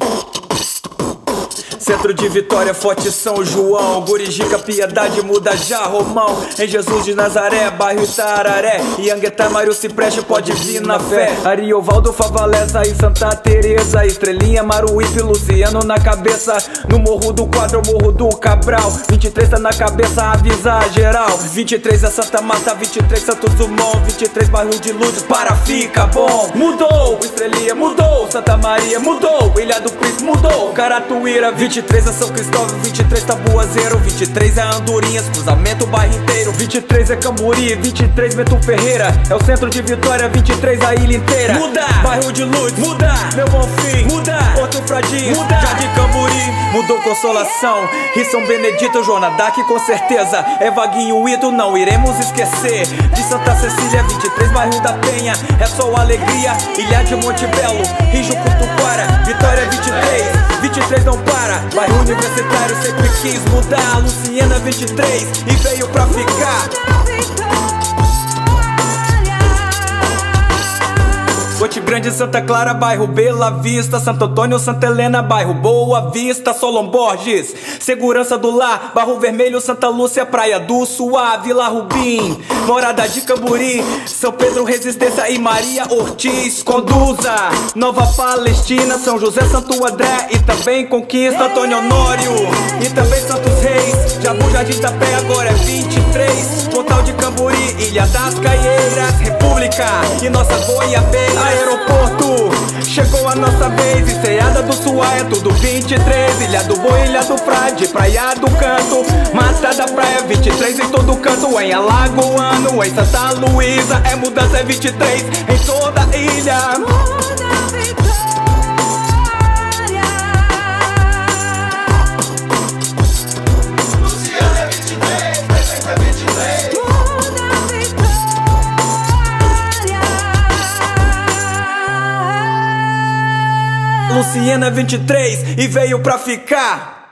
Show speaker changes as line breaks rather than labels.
Oh. Centro de Vitória, Forte São João. Gurijica, Piedade, Muda já, Romão. Em Jesus de Nazaré, bairro Itararé Ianguetá, Mário Cipreste, pode vir na fé. Ariovaldo, Favalesa e Santa Teresa. Estrelinha, Maruípe, Luciano na cabeça. No Morro do Quadro, Morro do Cabral. 23 tá na cabeça, avisa geral. 23 é Santa Mata, 23 Santos Dumont. 23 bairro de luz, para fica bom. Mudou, Estrelinha mudou Santa Maria mudou, Ilha do Cris mudou Caratuíra, 23 23 é São Cristóvão, 23 Tabuazeiro 23 é Andorinhas, cruzamento bairro inteiro 23 é Camburi, 23 Meto Ferreira É o centro de Vitória, 23 a ilha inteira.
Muda,
bairro de luz,
muda,
meu bom fim
muda,
Porto Fradinho,
muda,
Jardim Camburi Mudou Consolação, e São Benedito Joana Dark com certeza É Vaguinho Ito, não iremos esquecer. De Santa Cecília, 23 bairro da Penha É só alegria, Ilha de Monte Belo Rio Cutuquara, Vitória 23 23 não para, bairro universitário sempre quis mudar Luciana 23 e veio pra ficar Grande, Santa Clara, bairro Bela Vista Santo Antônio, Santa Helena, bairro Boa Vista Solon Borges, Segurança do Lar Barro Vermelho, Santa Lúcia, Praia do Suave Vila Rubim, Morada de Camburi São Pedro, Resistência e Maria Ortiz. Conduza, Nova Palestina São José, Santo André e também Conquista, Antônio Honório. E também Santos Reis, Jabu, Jardim da Pé, agora é 23 Pontal de Camburi, Ilha das Caieiras, República. E nossa Goiabeira aeroporto. Chegou a nossa vez, Enseada do Suá é tudo 23 Ilha do Boi, Ilha do Frade, Praia do Canto. Mata da Praia, 23 em todo canto. Em Alagoano, em Santa Luísa É mudança, é 23 em toda Luciana 23 e veio pra ficar.